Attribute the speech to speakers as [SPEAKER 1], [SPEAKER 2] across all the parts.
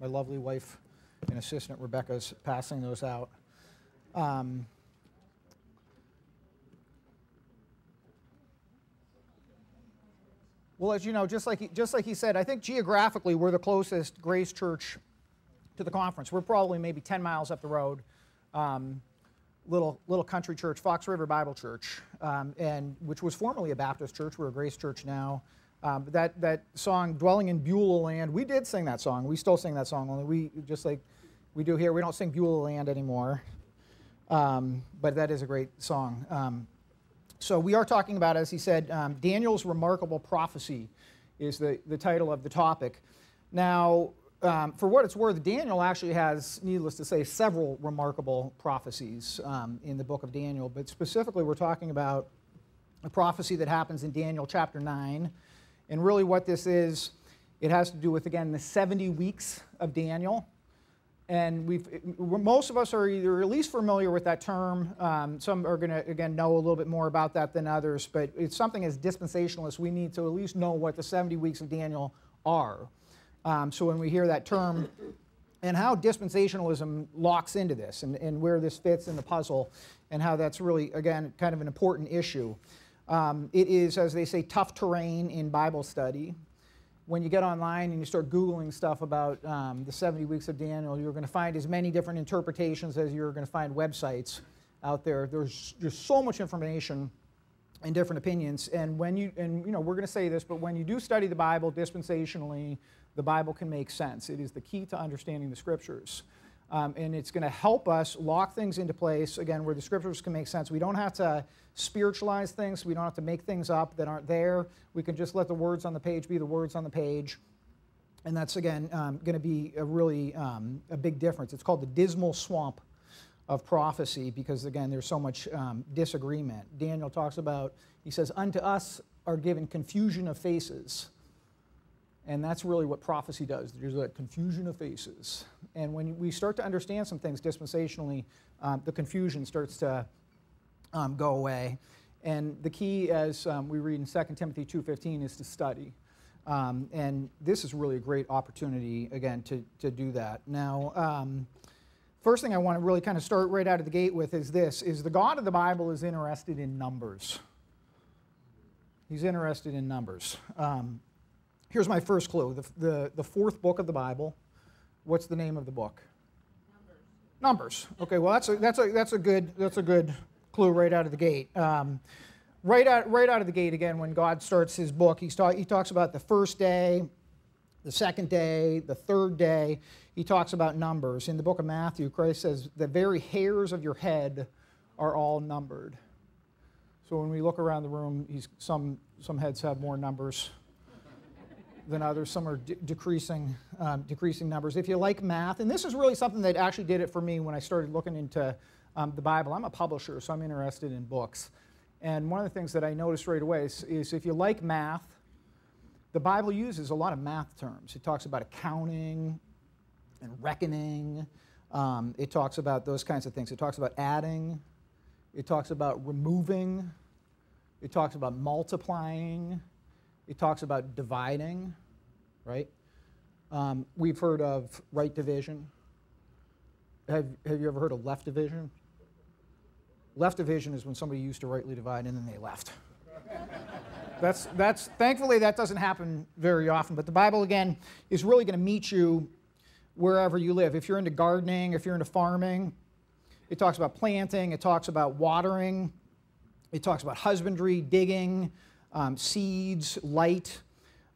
[SPEAKER 1] my lovely wife and assistant Rebecca's passing those out. Um, well, as you know, just like, he, just like he said, I think geographically we're the closest Grace Church to the conference. We're probably maybe 10 miles up the road. Um, little, little country church, Fox River Bible Church, um, and, which was formerly a Baptist church. We're a Grace Church now. Um, that, that song, Dwelling in Beulah Land, we did sing that song. We still sing that song, only we, just like we do here, we don't sing Beulah Land anymore. Um, but that is a great song. Um, so we are talking about, as he said, um, Daniel's remarkable prophecy is the, the title of the topic. Now, um, for what it's worth, Daniel actually has, needless to say, several remarkable prophecies um, in the book of Daniel. But specifically, we're talking about a prophecy that happens in Daniel chapter 9 and really, what this is, it has to do with, again, the 70 weeks of Daniel. And we've, most of us are either at least familiar with that term. Um, some are going to, again, know a little bit more about that than others. But it's something as dispensationalists, we need to at least know what the 70 weeks of Daniel are. Um, so when we hear that term, and how dispensationalism locks into this and, and where this fits in the puzzle, and how that's really, again, kind of an important issue. Um, it is, as they say, tough terrain in Bible study. When you get online and you start Googling stuff about um, the 70 weeks of Daniel, you're going to find as many different interpretations as you're going to find websites out there. There's just so much information and different opinions. And when you, and you know, we're going to say this, but when you do study the Bible dispensationally, the Bible can make sense. It is the key to understanding the scriptures. Um, and it's going to help us lock things into place, again, where the scriptures can make sense. We don't have to spiritualize things. We don't have to make things up that aren't there. We can just let the words on the page be the words on the page. And that's, again, um, going to be a really um, a big difference. It's called the dismal swamp of prophecy because, again, there's so much um, disagreement. Daniel talks about, he says, Unto us are given confusion of faces and that's really what prophecy does. There's a confusion of faces. And when we start to understand some things dispensationally, um, the confusion starts to um, go away. And the key, as um, we read in 2 Timothy 2.15, is to study. Um, and this is really a great opportunity, again, to, to do that. Now, um, first thing I want to really kind of start right out of the gate with is this, is the God of the Bible is interested in numbers. He's interested in numbers. Um, Here's my first clue the, the, the fourth book of the Bible. What's the name of the book? Numbers. Numbers. Okay, well, that's a, that's, a, that's, a good, that's a good clue right out of the gate. Um, right, out, right out of the gate, again, when God starts his book, he's talk, he talks about the first day, the second day, the third day. He talks about numbers. In the book of Matthew, Christ says, The very hairs of your head are all numbered. So when we look around the room, he's some, some heads have more numbers than others. Some are de decreasing, um, decreasing numbers. If you like math, and this is really something that actually did it for me when I started looking into um, the Bible. I'm a publisher, so I'm interested in books. And one of the things that I noticed right away is, is if you like math, the Bible uses a lot of math terms. It talks about accounting and reckoning. Um, it talks about those kinds of things. It talks about adding. It talks about removing. It talks about multiplying. It talks about dividing, right? Um, we've heard of right division. Have, have you ever heard of left division? Left division is when somebody used to rightly divide and then they left. that's, that's, thankfully, that doesn't happen very often. But the Bible, again, is really going to meet you wherever you live. If you're into gardening, if you're into farming, it talks about planting, it talks about watering, it talks about husbandry, digging, um, seeds, light.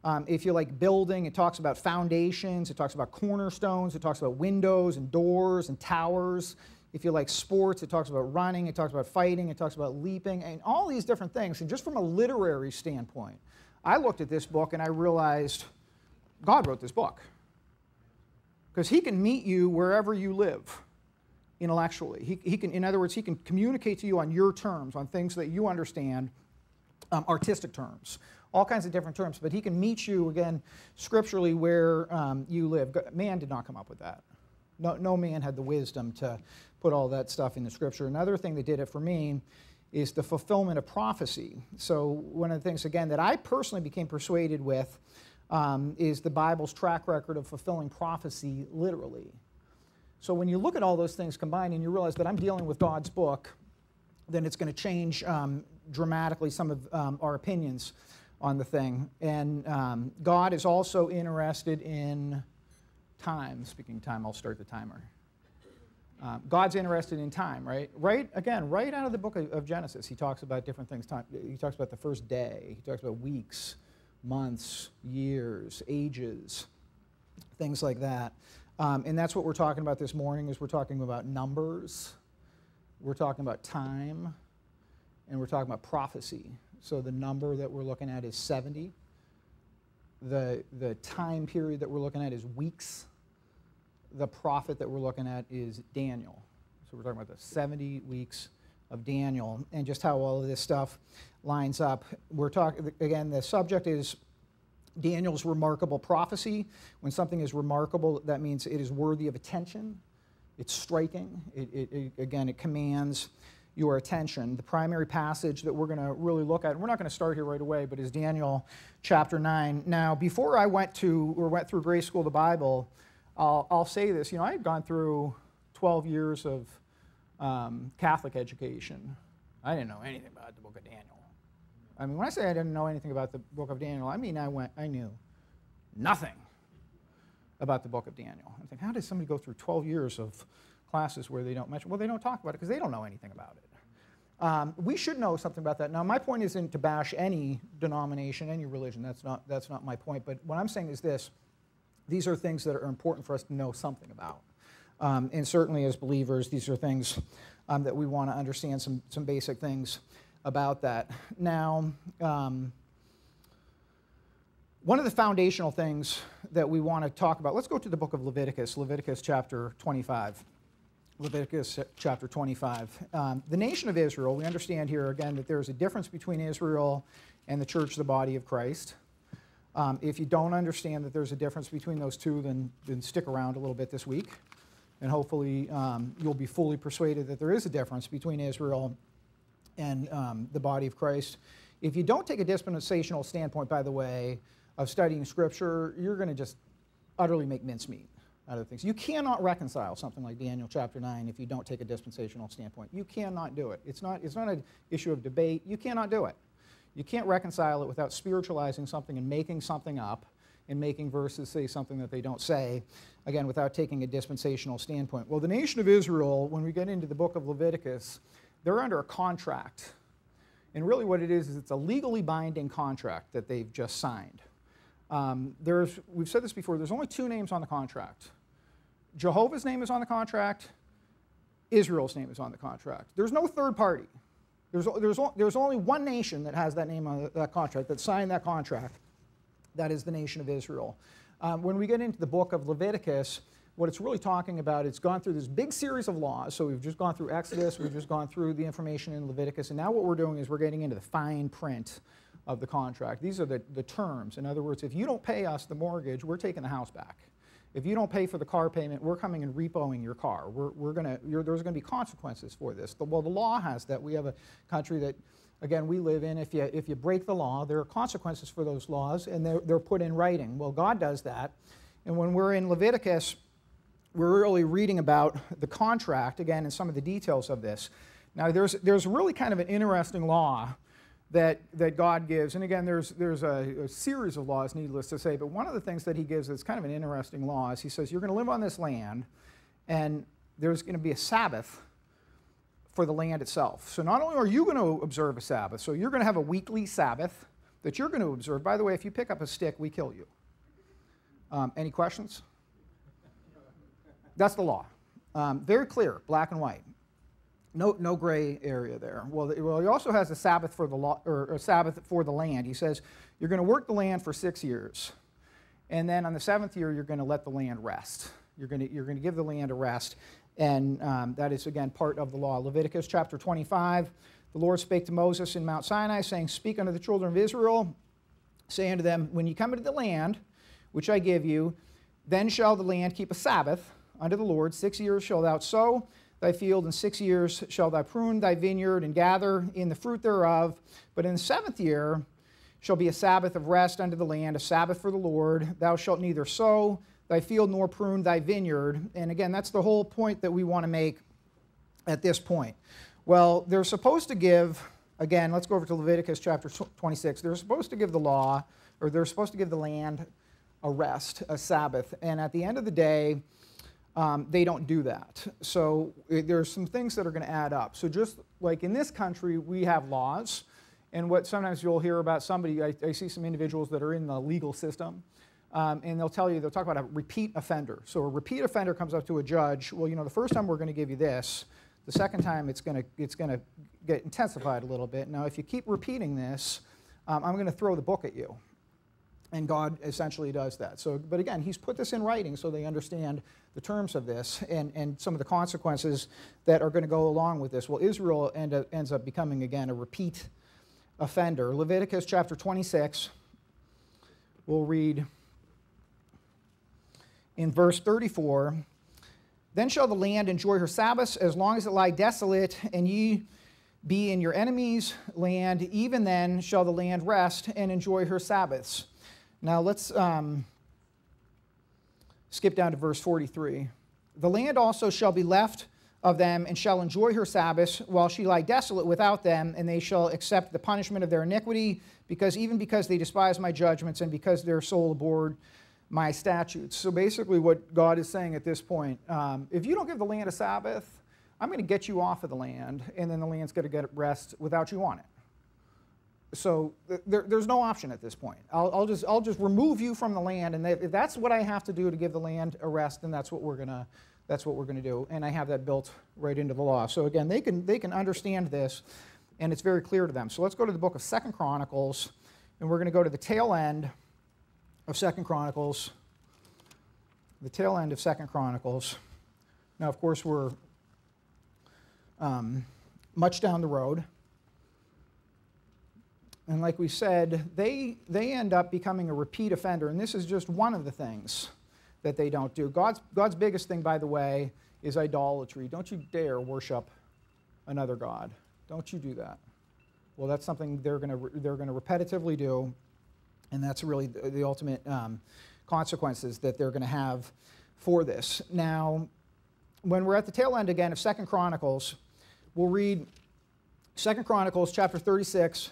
[SPEAKER 1] Um, if you like building, it talks about foundations, it talks about cornerstones, it talks about windows and doors and towers. If you like sports, it talks about running, it talks about fighting, it talks about leaping, and all these different things. And just from a literary standpoint, I looked at this book and I realized God wrote this book. Because he can meet you wherever you live intellectually. He, he can, in other words, he can communicate to you on your terms, on things that you understand um, artistic terms, all kinds of different terms. But he can meet you, again, scripturally where um, you live. Man did not come up with that. No, no man had the wisdom to put all that stuff in the scripture. Another thing that did it for me is the fulfillment of prophecy. So, one of the things, again, that I personally became persuaded with um, is the Bible's track record of fulfilling prophecy literally. So when you look at all those things combined and you realize that I'm dealing with God's book, then it's going to change um, dramatically some of um, our opinions on the thing. And um, God is also interested in time. Speaking time, I'll start the timer. Um, God's interested in time, right? Right again, right out of the book of, of, Genesis, he talks about different things. Time, he talks about the first day. He talks about weeks, months, years, ages, things like that. Um, and that's what we're talking about this morning. Is we're talking about numbers, we're talking about time, and we're talking about prophecy. So the number that we're looking at is 70. The, the time period that we're looking at is weeks the prophet that we're looking at is Daniel. So we're talking about the 70 weeks of Daniel and just how all of this stuff lines up. We're talking, again, the subject is Daniel's remarkable prophecy. When something is remarkable, that means it is worthy of attention, it's striking, it, it, it, again, it commands your attention. The primary passage that we're going to really look at, we're not going to start here right away, but is Daniel chapter 9. Now, before I went to or went through Grace School the Bible, I'll, I'll say this. You know, I had gone through 12 years of um, Catholic education. I didn't know anything about the book of Daniel. I mean, when I say I didn't know anything about the book of Daniel, I mean I went, I knew nothing about the book of Daniel. I think, how does somebody go through 12 years of classes where they don't mention? Well, they don't talk about it because they don't know anything about it. Um, we should know something about that. Now, my point isn't to bash any denomination, any religion. That's not, that's not my point. But what I'm saying is this these are things that are important for us to know something about. Um, and certainly as believers, these are things um, that we want to understand some, some basic things about that. Now, um, one of the foundational things that we want to talk about, let's go to the book of Leviticus, Leviticus chapter 25. Leviticus chapter 25. Um, the nation of Israel, we understand here again that there's a difference between Israel and the church, the body of Christ. Um, if you don't understand that there's a difference between those two, then, then stick around a little bit this week. And hopefully um, you'll be fully persuaded that there is a difference between Israel and um, the body of Christ. If you don't take a dispensational standpoint, by the way, of studying Scripture, you're going to just utterly make mincemeat out of things. You cannot reconcile something like Daniel chapter 9 if you don't take a dispensational standpoint. You cannot do it. It's not, it's not an issue of debate. You cannot do it. You can't reconcile it without spiritualizing something and making something up and making verses say something that they don't say, again, without taking a dispensational standpoint. Well, the nation of Israel, when we get into the book of Leviticus, they're under a contract. And really, what it is, is it's a legally binding contract that they've just signed. Um, there's, we've said this before, there's only two names on the contract Jehovah's name is on the contract, Israel's name is on the contract. There's no third party. There's, there's, there's only one nation that has that name on that contract, that signed that contract. That is the nation of Israel. Um, when we get into the book of Leviticus, what it's really talking about, it's gone through this big series of laws. So we've just gone through Exodus, we've just gone through the information in Leviticus, and now what we're doing is we're getting into the fine print of the contract. These are the, the terms. In other words, if you don't pay us the mortgage, we're taking the house back. If you don't pay for the car payment, we're coming and repoing your car. We're, we're gonna, there's going to be consequences for this. The, well, the law has that. We have a country that, again, we live in. If you, if you break the law, there are consequences for those laws, and they're, they're put in writing. Well, God does that. And when we're in Leviticus, we're really reading about the contract, again, and some of the details of this. Now, there's, there's really kind of an interesting law that, that God gives. And again, there's, there's a, a, series of laws, needless to say, but one of the things that he gives that's kind of an interesting law is he says, You're going to live on this land, and there's going to be a Sabbath for the land itself. So not only are you going to observe a Sabbath, so you're going to have a weekly Sabbath that you're going to observe. By the way, if you pick up a stick, we kill you. Um, any questions? That's the law. Um, very clear, black and white. No, no gray area there. Well, well, he also has a Sabbath for the law, or a Sabbath for the land. He says you're going to work the land for six years, and then on the seventh year you're going to let the land rest. You're going to you're going to give the land a rest, and um, that is again part of the law. Leviticus chapter 25. The Lord spake to Moses in Mount Sinai, saying, "Speak unto the children of Israel, say unto them, When you come into the land which I give you, then shall the land keep a Sabbath unto the Lord. Six years shall thou sow." Thy field, in six years shall thou prune thy vineyard and gather in the fruit thereof. But in the seventh year shall be a Sabbath of rest unto the land, a Sabbath for the Lord. Thou shalt neither sow thy field nor prune thy vineyard. And again, that's the whole point that we want to make at this point. Well, they're supposed to give, again, let's go over to Leviticus chapter 26. They're supposed to give the law, or they're supposed to give the land a rest, a Sabbath. And at the end of the day, um, they don't do that. So uh, there's some things that are going to add up. So just like in this country, we have laws. And what sometimes you'll hear about somebody, I, I see some individuals that are in the legal system, um, and they'll tell you, they'll talk about a repeat offender. So a repeat offender comes up to a judge, well, you know, the first time we're going to give you this, the second time it's going to it's going to get intensified a little bit. Now, if you keep repeating this, um, I'm going to throw the book at you. And God essentially does that. So, but again, He's put this in writing so they understand the terms of this and, and some of the consequences that are going to go along with this. Well, Israel end up, ends up becoming, again, a repeat offender. Leviticus chapter 26, we'll read in verse 34 Then shall the land enjoy her Sabbaths as long as it lie desolate, and ye be in your enemy's land. Even then shall the land rest and enjoy her Sabbaths. Now let's um, skip down to verse 43. The land also shall be left of them and shall enjoy her Sabbath while she lie desolate without them, and they shall accept the punishment of their iniquity, because even because they despise my judgments and because their soul abhorred my statutes. So basically, what God is saying at this point um, if you don't give the land a Sabbath, I'm going to get you off of the land, and then the land's going to get rest without you on it so there, there's no option at this point. I'll, I'll, just, I'll just remove you from the land, and if that's what I have to do to give the land a rest, then that's what we're gonna that's what we're gonna do. And I have that built right into the law. So again, they can they can understand this, and it's very clear to them. So let's go to the book of Second Chronicles, and we're gonna go to the tail end of Second Chronicles. The tail end of Second Chronicles. Now, of course, we're um, much down the road. And like we said, they, they end up becoming a repeat offender. And this is just one of the things that they don't do. God's, God's biggest thing, by the way, is idolatry. Don't you dare worship another God. Don't you do that. Well, that's something they're going to they're to repetitively do, and that's really the, the ultimate um, consequences that they're going to have for this. Now, when we're at the tail end again of Second Chronicles, we'll read Second Chronicles chapter 36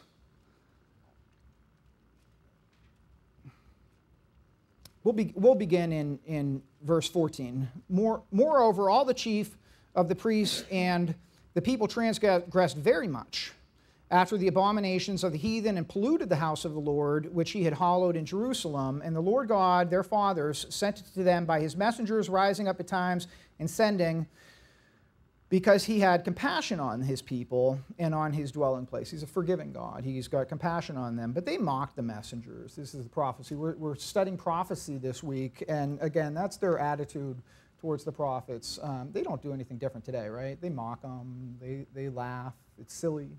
[SPEAKER 1] We'll, be, we'll begin in, in verse 14. More, moreover, all the chief of the priests and the people transgressed very much after the abominations of the heathen and polluted the house of the Lord, which he had hallowed in Jerusalem. And the Lord God, their fathers, sent it to them by his messengers, rising up at times and sending because he had compassion on his people and on his dwelling place. He's a forgiving God. He's got compassion on them. But they mocked the messengers. This is the prophecy. We're, we're studying prophecy this week. And again, that's their attitude towards the prophets. Um, they don't do anything different today, right? They mock them, they, they laugh. It's silly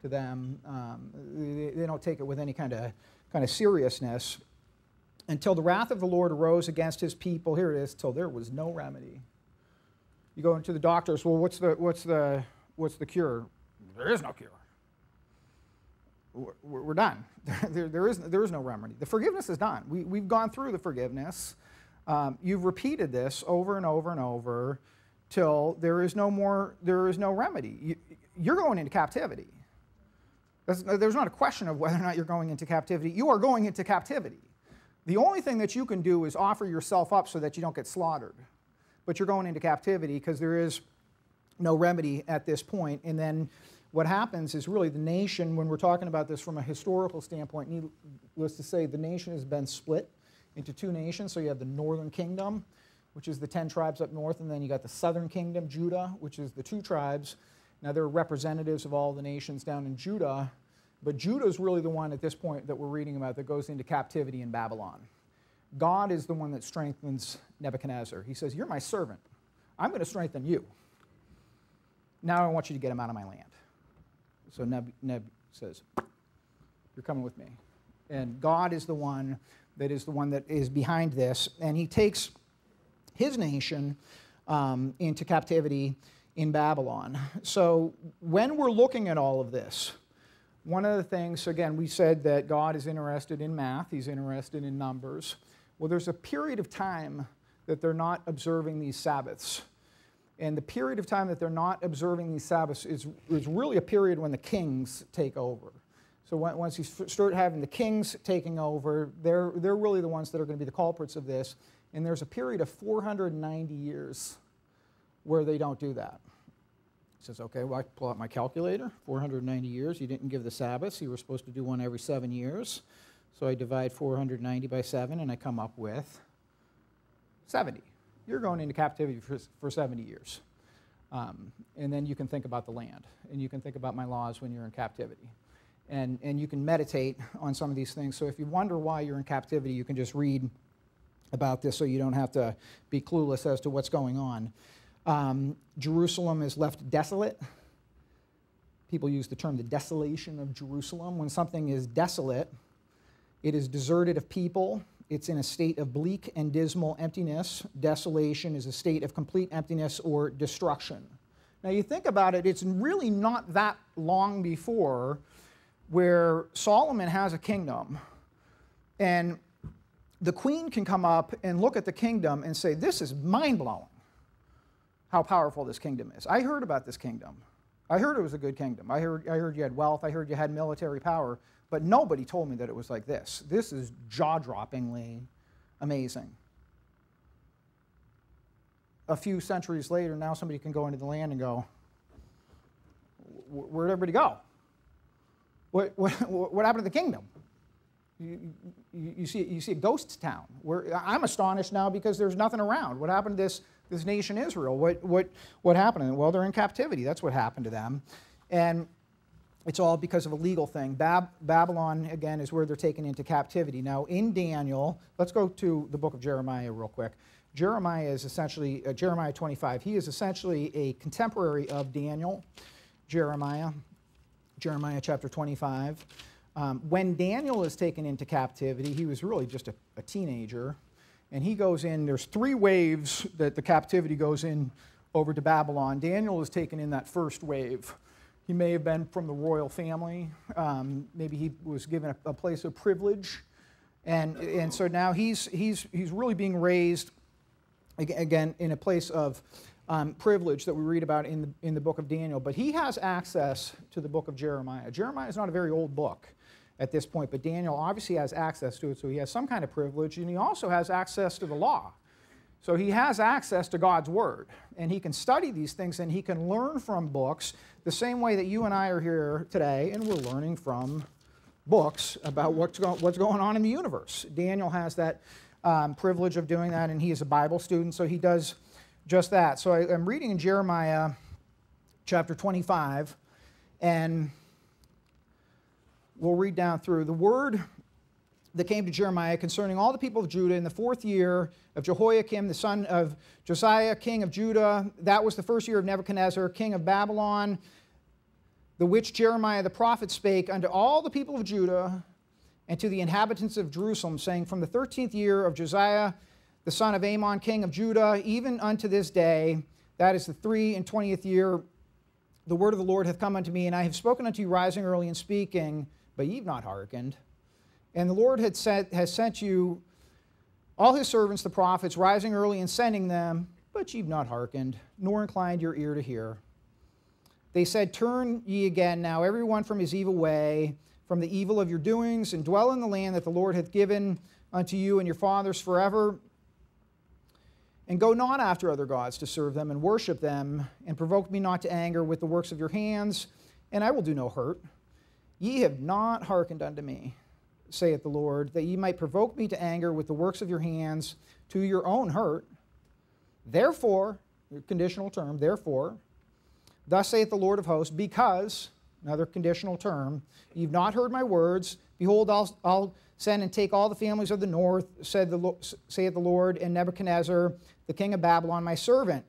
[SPEAKER 1] to them. Um, they, they don't take it with any kind of, kind of seriousness. Until the wrath of the Lord arose against his people, here it is, till there was no remedy. You go into the doctors, well, what's the, what's the, what's the cure? There is no cure. We're, done. There, there, is, there is no remedy. The forgiveness is done. We, we've gone through the forgiveness. Um, you've repeated this over and over and over till there is no more, there is no remedy. You, you're going into captivity. There's not a question of whether or not you're going into captivity. You are going into captivity. The only thing that you can do is offer yourself up so that you don't get slaughtered but you're going into captivity because there is no remedy at this point. And then what happens is really the nation, when we're talking about this from a historical standpoint, needless to say, the nation has been split into two nations. So you have the northern kingdom, which is the 10 tribes up north, and then you got the southern kingdom, Judah, which is the two tribes. Now they're representatives of all the nations down in Judah, but Judah is really the one at this point that we're reading about that goes into captivity in Babylon. God is the one that strengthens Nebuchadnezzar. He says, You're my servant. I'm going to strengthen you. Now I want you to get him out of my land. So Neb, Neb says, You're coming with me. And God is the one that is the one that is behind this. And he takes his nation um, into captivity in Babylon. So when we're looking at all of this, one of the things, again, we said that God is interested in math, He's interested in numbers. Well, there's a period of time that they're not observing these Sabbaths. And the period of time that they're not observing these Sabbaths is, is really a period when the kings take over. So once you start having the kings taking over, they're, they're really the ones that are going to be the culprits of this. And there's a period of 490 years where they don't do that. He says, okay, well, I pull out my calculator, 490 years. You didn't give the Sabbaths. You were supposed to do one every seven years. So I divide 490 by 7, and I come up with 70. You're going into captivity for, for 70 years. Um, and then you can think about the land, and you can think about my laws when you're in captivity. And, and you can meditate on some of these things. So if you wonder why you're in captivity, you can just read about this so you don't have to be clueless as to what's going on. Um, Jerusalem is left desolate. People use the term the desolation of Jerusalem. When something is desolate, it is deserted of people. It's in a state of bleak and dismal emptiness. Desolation is a state of complete emptiness or destruction. Now, you think about it, it's really not that long before where Solomon has a kingdom and the queen can come up and look at the kingdom and say, This is mind blowing how powerful this kingdom is. I heard about this kingdom. I heard it was a good kingdom. I heard, I heard you had wealth. I heard you had military power. But nobody told me that it was like this. This is jaw droppingly amazing. A few centuries later, now somebody can go into the land and go, Where'd everybody go? What, what, what happened to the kingdom? You, you, you, see, you see a ghost town. Where, I'm astonished now because there's nothing around. What happened to this this nation Israel. What, what, what happened? Well, they're in captivity. That's what happened to them. And it's all because of a legal thing. Bab- Babylon, again, is where they're taken into captivity. Now, in Daniel, let's go to the book of Jeremiah real quick. Jeremiah is essentially, uh, Jeremiah 25, he is essentially a contemporary of Daniel, Jeremiah, Jeremiah chapter 25. Um, when Daniel is taken into captivity, he was really just a, a teenager and he goes in. There's three waves that the captivity goes in over to Babylon. Daniel is taken in that first wave. He may have been from the royal family. Um, maybe he was given a, a, place of privilege. And, and so now he's, he's, he's really being raised, again, in a place of um, privilege that we read about in the, in the book of Daniel. But he has access to the book of Jeremiah. Jeremiah is not a very old book at this point, but Daniel obviously has access to it, so he has some kind of privilege, and he also has access to the law. So he has access to God's Word, and he can study these things and he can learn from books the same way that you and I are here today, and we're learning from books about what's, go- what's going on in the universe. Daniel has that um, privilege of doing that, and he is a Bible student, so he does just that. So I, I'm reading in Jeremiah chapter 25, and we'll read down through. The word that came to Jeremiah concerning all the people of Judah in the fourth year of Jehoiakim, the son of Josiah, king of Judah. That was the first year of Nebuchadnezzar, king of Babylon, the which Jeremiah the prophet spake unto all the people of Judah and to the inhabitants of Jerusalem, saying, From the thirteenth year of Josiah, the son of Amon, king of Judah, even unto this day, that is the three and twentieth year, the word of the Lord hath come unto me, and I have spoken unto you rising early and speaking but ye've not hearkened. And the Lord had sent, has sent you all his servants, the prophets, rising early and sending them, but ye've not hearkened, nor inclined your ear to hear. They said, Turn ye again now, every one from his evil way, from the evil of your doings, and dwell in the land that the Lord hath given unto you and your fathers forever. And go not after other gods to serve them and worship them, and provoke me not to anger with the works of your hands, and I will do no hurt. Ye have not hearkened unto me, saith the Lord, that ye might provoke me to anger with the works of your hands to your own hurt. Therefore, conditional term, therefore, thus saith the Lord of hosts, because, another conditional term, you've not heard my words, behold, I'll, I'll send and take all the families of the north, said the, saith the Lord, and Nebuchadnezzar, the king of Babylon, my servant,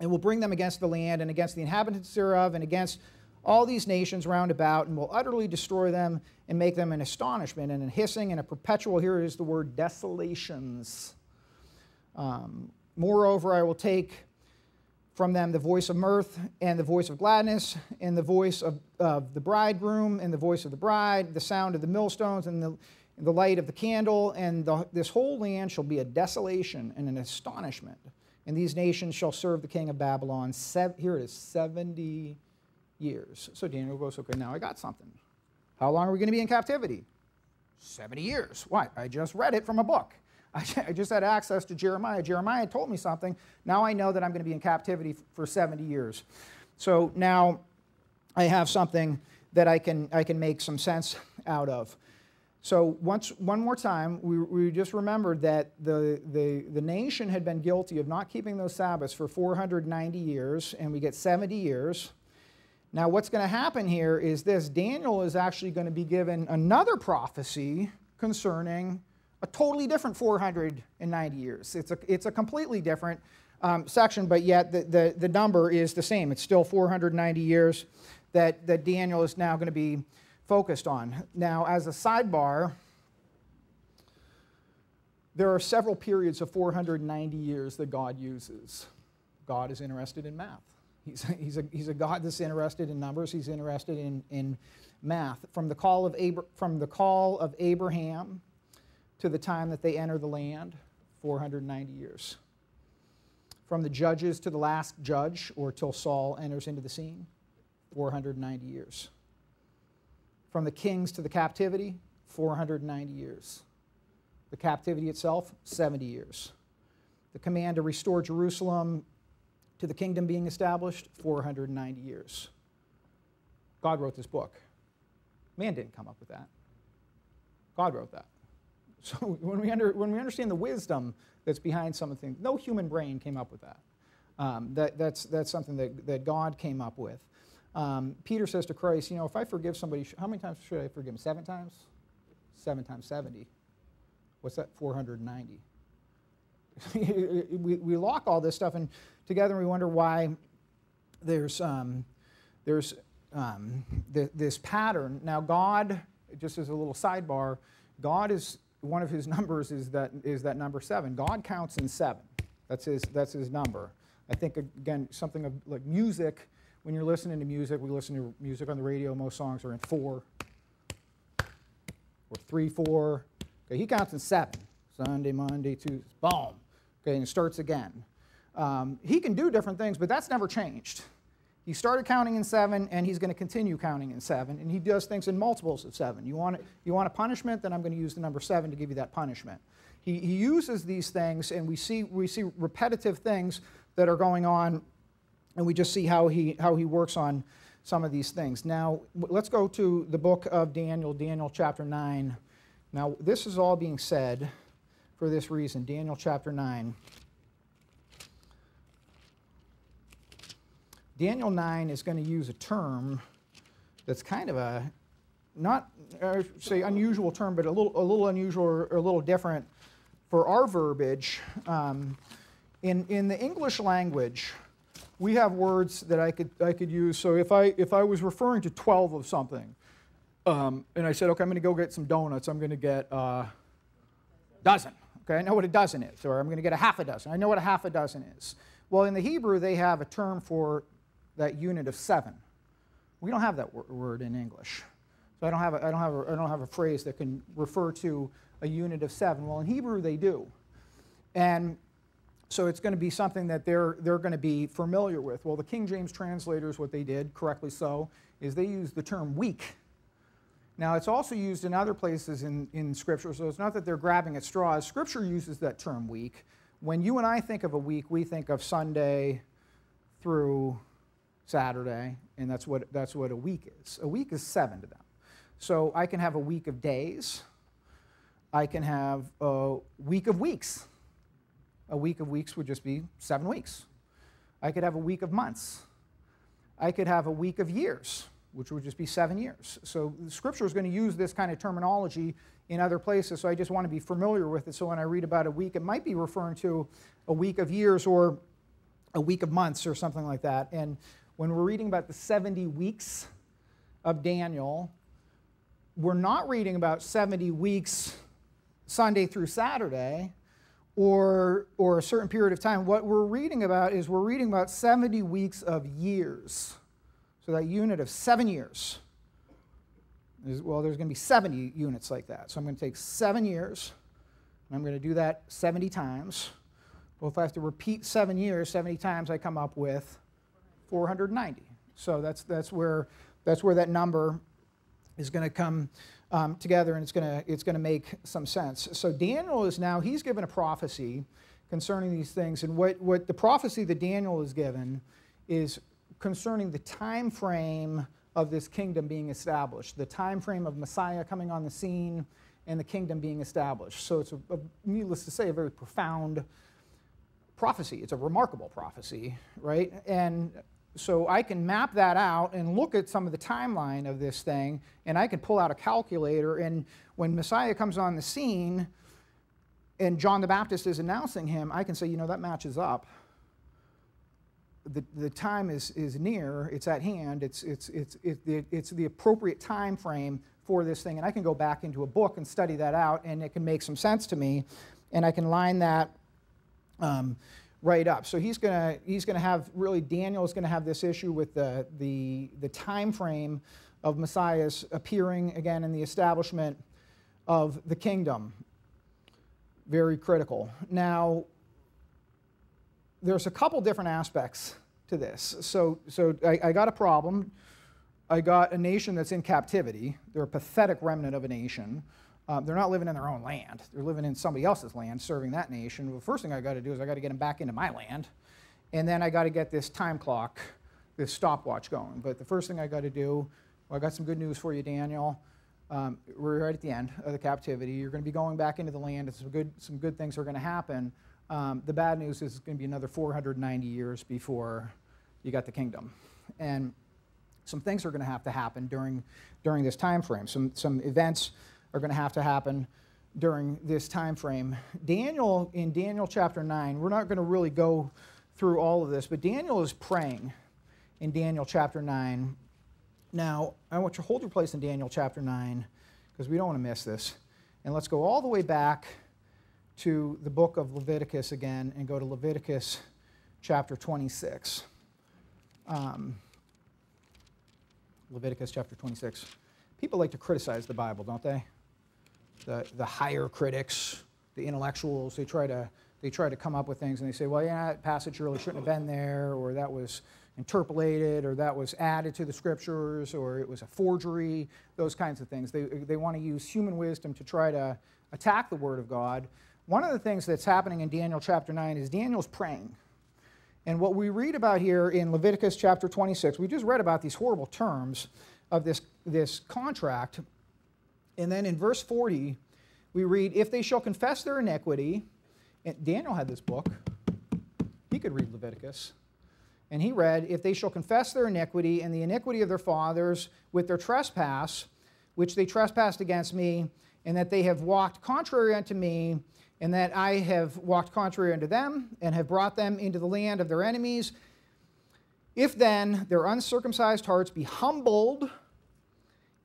[SPEAKER 1] and will bring them against the land and against the inhabitants thereof and against all these nations round about and will utterly destroy them and make them an astonishment and a hissing and a perpetual, here is the word desolations. Um, moreover, I will take from them the voice of mirth and the voice of gladness and the voice of, of the bridegroom and the voice of the bride, the sound of the millstones and the, the light of the candle. And the, this whole land shall be a desolation and an astonishment. And these nations shall serve the king of Babylon. Here it is, 70 years. So Daniel goes, okay, now I got something. How long are we going to be in captivity? 70 years. Why? I just read it from a book. I just had access to Jeremiah. Jeremiah told me something. Now I know that I'm going to be in captivity for 70 years. So now I have something that I can, I can make some sense out of. So once, one more time, we, we just remembered that the, the, the nation had been guilty of not keeping those Sabbaths for 490 years, and we get 70 years. Now, what's going to happen here is this Daniel is actually going to be given another prophecy concerning a totally different 490 years. It's a, it's a completely different um, section, but yet the, the, the number is the same. It's still 490 years that, that Daniel is now going to be focused on. Now, as a sidebar, there are several periods of 490 years that God uses. God is interested in math. He's, he's, a, he's a God that's interested in numbers. He's interested in, in math. From the, call of Abra- from the call of Abraham to the time that they enter the land, 490 years. From the judges to the last judge, or till Saul enters into the scene, 490 years. From the kings to the captivity, 490 years. The captivity itself, 70 years. The command to restore Jerusalem to the kingdom being established, 490 years. God wrote this book. Man didn't come up with that. God wrote that. So when we, under, when we understand the wisdom that's behind some of the things, no human brain came up with that. Um, that that's, that's something that, that God came up with. Um, Peter says to Christ, you know, if I forgive somebody, how many times should I forgive him? Seven times? Seven times 70. What's that? 490. we, we lock all this stuff in together and we wonder why there's, um, there's um, th- this pattern. Now, God, just as a little sidebar, God is one of his numbers is that, is that number seven. God counts in seven. That's his, that's his number. I think, again, something of, like music, when you're listening to music, we listen to music on the radio, most songs are in four or three, four. Okay, he counts in seven. Sunday, Monday, Tuesday, boom. Okay, and it starts again. Um, he can do different things, but that's never changed. He started counting in seven, and he's going to continue counting in seven, and he does things in multiples of seven. You want, you want a punishment, then I'm going to use the number seven to give you that punishment. He, he uses these things, and we see, we see repetitive things that are going on, and we just see how he, how he works on some of these things. Now, let's go to the book of Daniel, Daniel chapter 9. Now, this is all being said for this reason Daniel chapter 9. Daniel 9 is going to use a term that's kind of a, not uh, say unusual term, but a little, a little unusual or, a little different for our verbiage. Um, in, in the English language, we have words that I could, I could use. So if I, if I was referring to 12 of something, um, and I said, okay, I'm going to go get some donuts, I'm going to get a uh, dozen. Okay, I know what a dozen is, or I'm going to get a half a dozen. I know what a half a dozen is. Well, in the Hebrew, they have a term for that unit of seven. We don't have that word in English. So I don't, have a, I, don't have a, I don't have a phrase that can refer to a unit of seven. Well, in Hebrew, they do. And so it's going to be something that they're, they're going to be familiar with. Well, the King James translators, what they did, correctly so, is they used the term week. Now, it's also used in other places in, in Scripture, so it's not that they're grabbing at straws. Scripture uses that term week. When you and I think of a week, we think of Sunday through Saturday, and that's what, that's what a week is. A week is seven to them. So I can have a week of days. I can have a week of weeks. A week of weeks would just be seven weeks. I could have a week of months. I could have a week of years, which would just be seven years. So scripture is going to use this kind of terminology in other places, so I just want to be familiar with it. So when I read about a week, it might be referring to a week of years or a week of months or something like that. And when we're reading about the 70 weeks of Daniel, we're not reading about 70 weeks Sunday through Saturday. or, or a certain period of time. What we're reading about is we're reading about 70 weeks of years. So that unit of seven years. Is, well, there's going to be 70 units like that. So I'm going to take seven years, and I'm going to do that 70 times. Well, if I have to repeat seven years 70 times, I come up with 490. So that's, that's, where, that's where that number is going to come um, together and it's going to it's going to make some sense. So Daniel is now he's given a prophecy concerning these things, and what what the prophecy that Daniel is given is concerning the time frame of this kingdom being established, the time frame of Messiah coming on the scene, and the kingdom being established. So it's a, a needless to say a very profound prophecy. It's a remarkable prophecy, right? And so I can map that out and look at some of the timeline of this thing, and I can pull out a calculator. And when Messiah comes on the scene and John the Baptist is announcing him, I can say, you know, that matches up. The, the time is, is near, it's at hand, it's, it's, it's, it, it's the appropriate time frame for this thing. And I can go back into a book and study that out, and it can make some sense to me. And I can line that. Um, right up. So he's going to he's to have really Daniel is going to have this issue with the the the time frame of Messiah's appearing again in the establishment of the kingdom. Very critical. Now there's a couple different aspects to this. So so I, I got a problem. I got a nation that's in captivity. They're a pathetic remnant of a nation. Um, they're not living in their own land. They're living in somebody else's land, serving that nation. Well, the first thing I got to do is I got to get them back into my land. And then I got to get this time clock, this stopwatch going. But the first thing I got to do, well, I got some good news for you, Daniel. Um, we're right at the end of the captivity. You're going to be going back into the land. Some good, some good things are going to happen. Um, the bad news is it's going to be another 490 years before you got the kingdom. And some things are going to have to happen during, during this time frame. Some, some events are going to have to happen during this time frame. Daniel, in Daniel chapter 9, we're not going to really go through all of this, but Daniel is praying in Daniel chapter 9. Now, I want you to hold your place in Daniel chapter 9 because we don't want to miss this. And let's go all the way back to the book of Leviticus again and go to Leviticus chapter 26. Um, Leviticus chapter 26. People like to criticize the Bible, don't they? the, the higher critics, the intellectuals, they try to they try to come up with things and they say, well, yeah, that passage really shouldn't have been there, or that was interpolated, or that was added to the scriptures, or it was a forgery, those kinds of things. They, they want to use human wisdom to try to attack the Word of God. One of the things that's happening in Daniel chapter 9 is Daniel's praying. And what we read about here in Leviticus chapter 26, we just read about these horrible terms of this, this contract and then in verse 40, we read, If they shall confess their iniquity, and Daniel had this book, he could read Leviticus. And he read, If they shall confess their iniquity and the iniquity of their fathers with their trespass, which they trespassed against me, and that they have walked contrary unto me, and that I have walked contrary unto them, and have brought them into the land of their enemies, if then their uncircumcised hearts be humbled,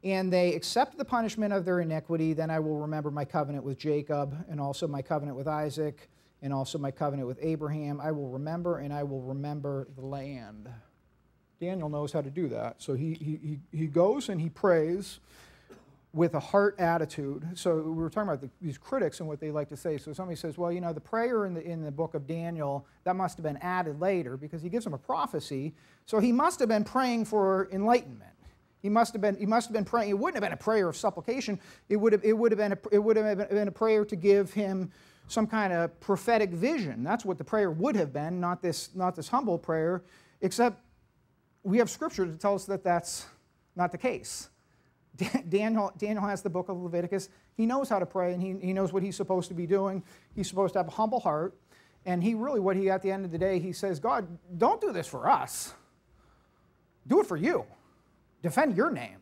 [SPEAKER 1] and they accept the punishment of their iniquity, then I will remember my covenant with Jacob, and also my covenant with Isaac, and also my covenant with Abraham. I will remember, and I will remember the land. Daniel knows how to do that. So he, he, he goes and he prays with a heart attitude. So we were talking about the, these critics and what they like to say. So somebody says, well, you know, the prayer in the, in the book of Daniel, that must have been added later because he gives them a prophecy. So he must have been praying for enlightenment. He must have been, he must have been praying. It wouldn't have been a prayer of supplication. It would have, it would have, been, a, it would have been a prayer to give him some kind of prophetic vision. That's what the prayer would have been, not this, not this humble prayer, except we have scripture to tell us that that's not the case. Daniel, Daniel has the book of Leviticus. He knows how to pray and he, he knows what he's supposed to be doing. He's supposed to have a humble heart. And he really, what he, at the end of the day, he says, God, don't do this for us. Do it for you. Defend your name.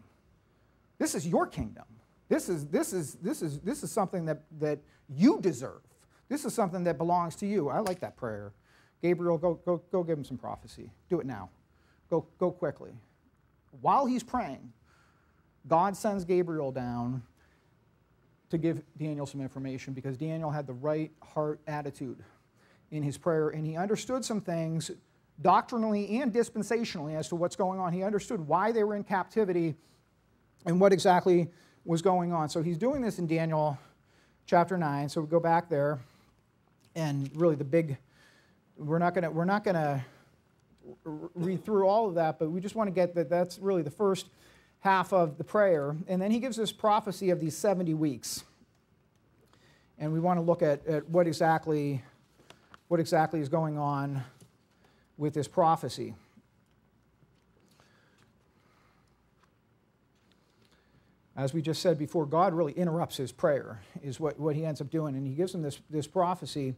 [SPEAKER 1] This is your kingdom. This is, this is, this is, this is something that, that you deserve. This is something that belongs to you. I like that prayer. Gabriel, go, go, go give him some prophecy. Do it now. Go, go quickly. While he's praying, God sends Gabriel down to give Daniel some information because Daniel had the right heart attitude in his prayer and he understood some things doctrinally and dispensationally as to what's going on. He understood why they were in captivity and what exactly was going on. So he's doing this in Daniel chapter 9. So we go back there and really the big we're not going to we're not going to read through all of that, but we just want to get that that's really the first half of the prayer. And then he gives this prophecy of these 70 weeks. And we want to look at, at what exactly what exactly is going on with this prophecy. As we just said before, God really interrupts his prayer, is what, what he ends up doing. And he gives him this, this prophecy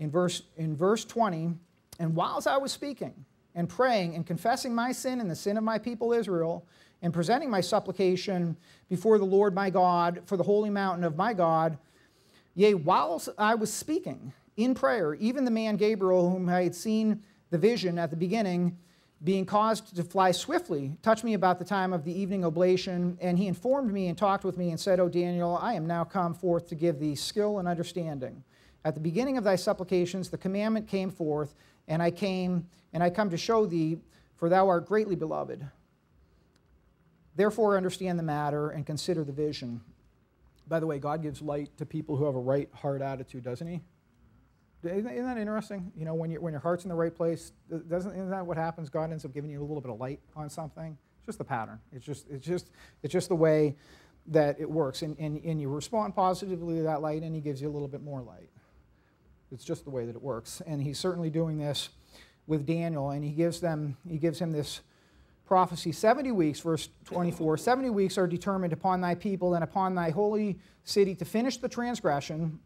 [SPEAKER 1] in verse, in verse 20. And whilst I was speaking and praying and confessing my sin and the sin of my people Israel, and presenting my supplication before the Lord my God for the holy mountain of my God, yea, whilst I was speaking in prayer, even the man Gabriel, whom I had seen the vision at the beginning, being caused to fly swiftly, touched me about the time of the evening oblation, and he informed me and talked with me and said, O Daniel, I am now come forth to give thee skill and understanding. At the beginning of thy supplications, the commandment came forth, and I came, and I come to show thee, for thou art greatly beloved. Therefore, understand the matter and consider the vision. By the way, God gives light to people who have a right heart attitude, doesn't He? Isn't that interesting? You know, when, you, when your heart's in the right place, doesn't, isn't that what happens? God ends up giving you a little bit of light on something. It's just the pattern. It's just, it's just, it's just the way that it works. And, and, and you respond positively to that light, and He gives you a little bit more light. It's just the way that it works. And He's certainly doing this with Daniel, and He gives them, He gives him this prophecy 70 weeks, verse 24 70 weeks are determined upon thy people and upon thy holy city to finish the transgression,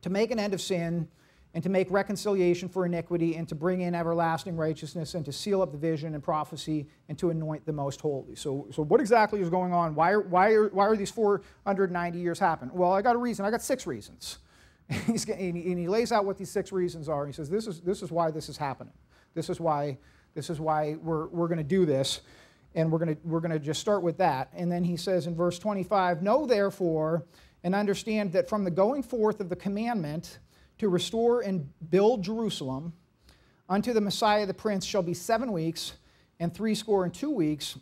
[SPEAKER 1] to make an end of sin and to make reconciliation for iniquity, and to bring in everlasting righteousness, and to seal up the vision and prophecy, and to anoint the most holy. So, so what exactly is going on? Why are, why are, why are these 490 years happen? Well, I got a reason. I got six reasons. He's, and, and he lays out what these six reasons are. He says, this is, this is why this is happening. This is why, this is why we're, we're going to do this. And we're going to, we're going to just start with that. And then he says in verse 25, Know therefore and understand that from the going forth of the commandment, to restore and build Jerusalem unto the Messiah the Prince shall be seven weeks, and threescore and two weeks